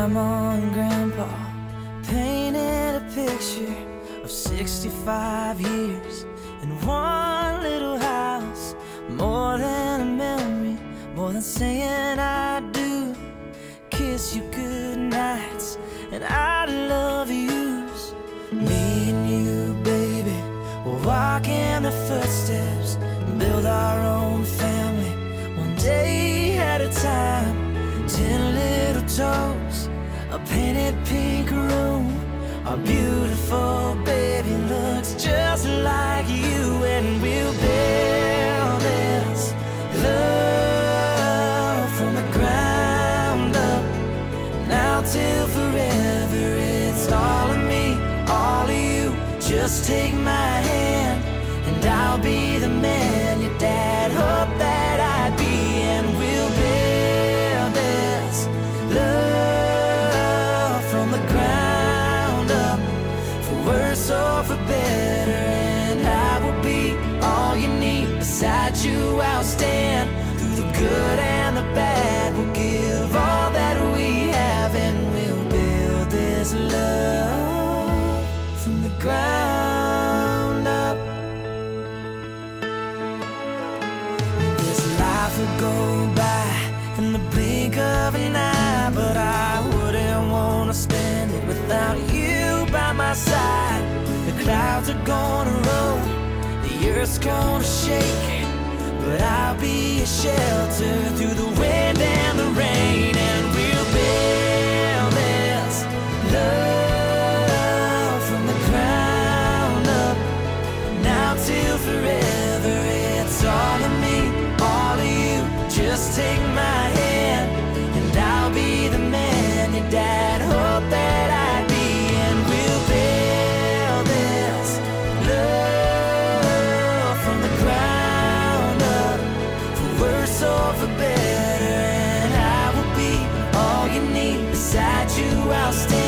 Grandma and Grandpa painted a picture of 65 years in one little house. More than a memory, more than saying I do. Kiss you good nights and I love yous. Me and you, baby, we'll walk in the footsteps, and build our own family one day at a time. Ten little toes, painted pink room. Our beautiful baby looks just like you, and we'll build this love from the ground up. Now till forever, it's all of me, all of you. Just take my hand, and I'll be the man worse or for better. And I will be all you need. Beside you, I'll stand through the good and the bad. We'll give all that we have, and we'll build this love from the ground up. This life will go by in the blink of an eye, but I wouldn't wanna spend it without you by my side. Clouds are gonna roll, the earth's gonna shake, but I'll be a shelter through the I'll stay.